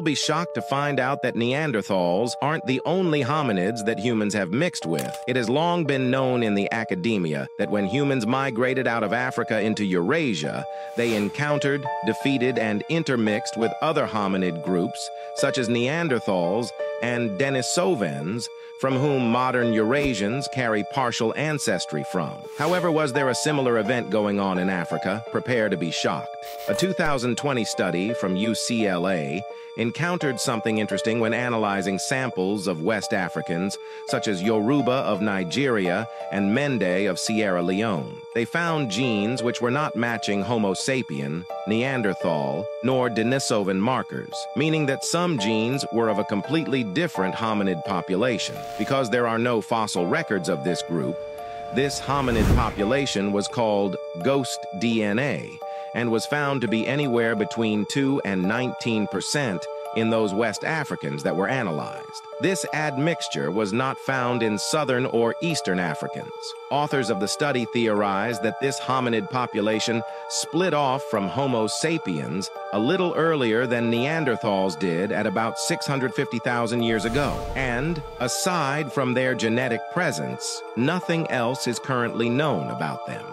You'll be shocked to find out that Neanderthals aren't the only hominids that humans have mixed with. It has long been known in the academia that when humans migrated out of Africa into Eurasia, they encountered, defeated, and intermixed with other hominid groups, such as Neanderthals and Denisovans, from whom modern Eurasians carry partial ancestry from. However, was there a similar event going on in Africa? Prepare to be shocked. A 2020 study from UCLA encountered something interesting when analyzing samples of West Africans, such as Yoruba of Nigeria and Mende of Sierra Leone. They found genes which were not matching Homo sapien, Neanderthal, nor Denisovan markers, meaning that some genes were of a completely different hominid population. Because there are no fossil records of this group, this hominid population was called ghost DNA and was found to be anywhere between 2 and 19 percent in those West Africans that were analyzed. This admixture was not found in Southern or Eastern Africans. Authors of the study theorized that this hominid population split off from Homo sapiens a little earlier than Neanderthals did at about 650,000 years ago. And, aside from their genetic presence, nothing else is currently known about them.